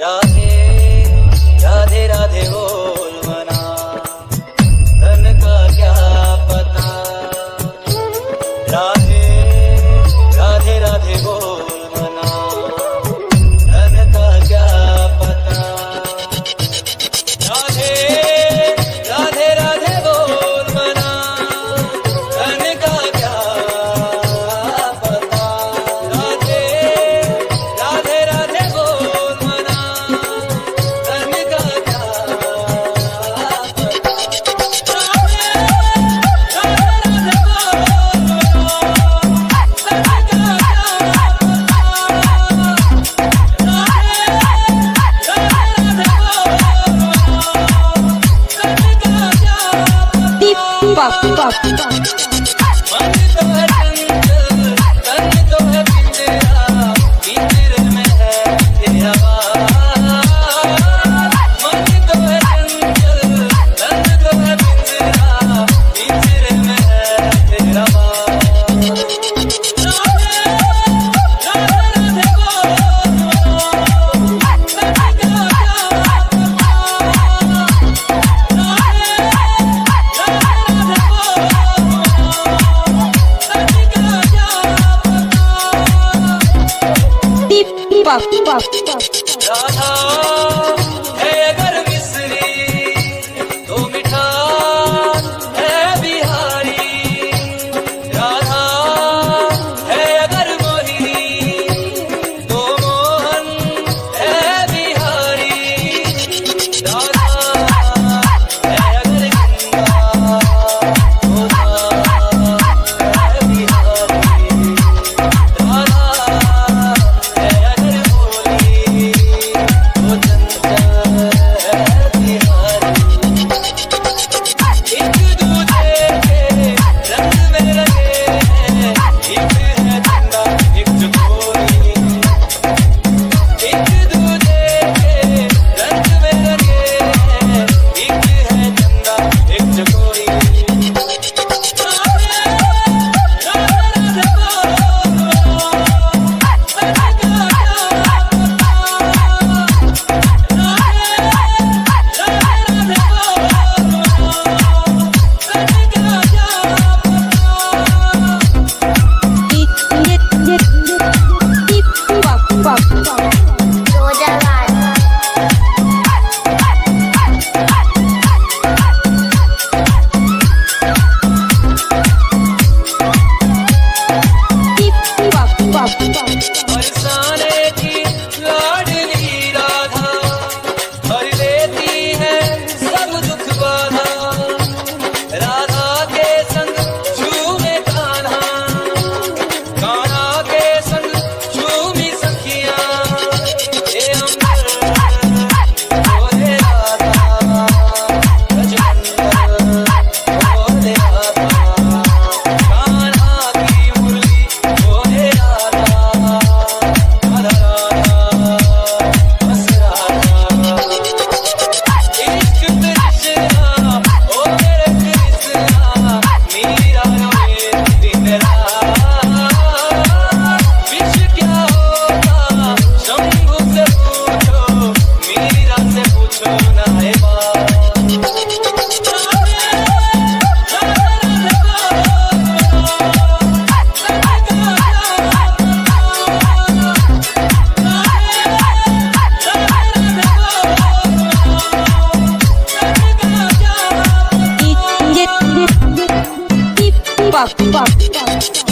राहें pop, pop, pop. puff, puff, puff. Thank you.